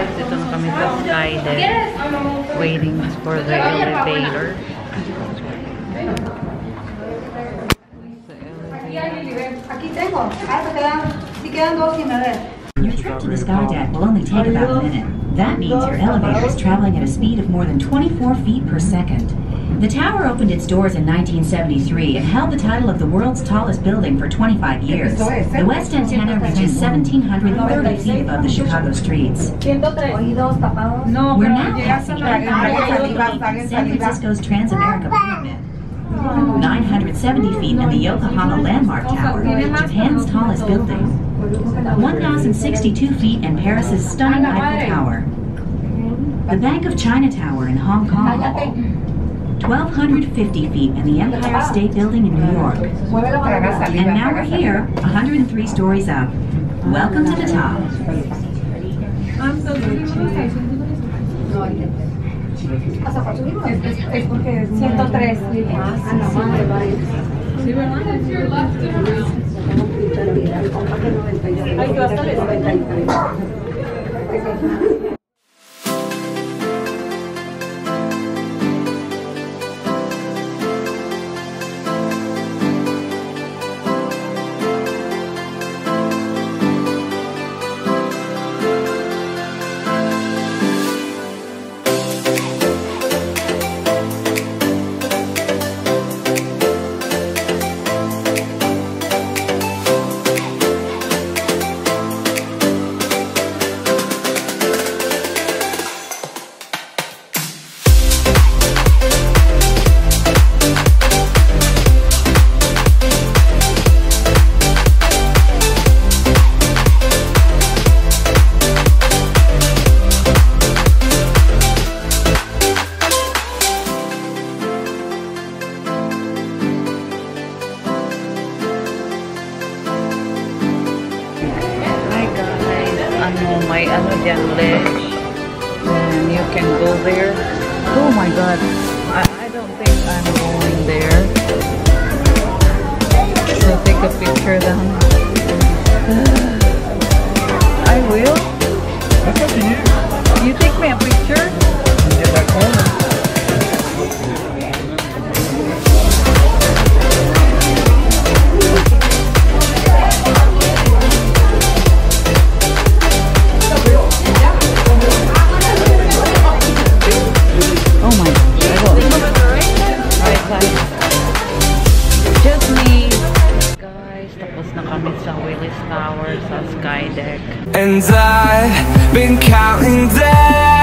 sky deck, waiting for the elevator. Your trip to the sky deck will only take about a minute. That means your elevator is traveling at a speed of more than 24 feet per second. The tower opened its doors in 1973 and held the title of the world's tallest building for 25 years. The west antenna reaches 1,730 feet above the Chicago streets. No, We're now passing la 880 feet in San Francisco's Transamerica Pyramid. 970 feet in the Yokohama Landmark Tower, Japan's tallest building. 1,062 feet in Paris's stunning Eiffel Tower. The Bank of China Tower in Hong Kong. 1,250 feet in the Empire State Building in New York. And now we're here, 103 stories up. Welcome to the top. ¿Hasta cuál subimos? Es porque es 103. May ano dyan, ledge. And you can go there. Oh my god, I, I don't think I'm going there. So take a picture down. Na kami sa Willis Tower sa Sky Deck. And I've been counting days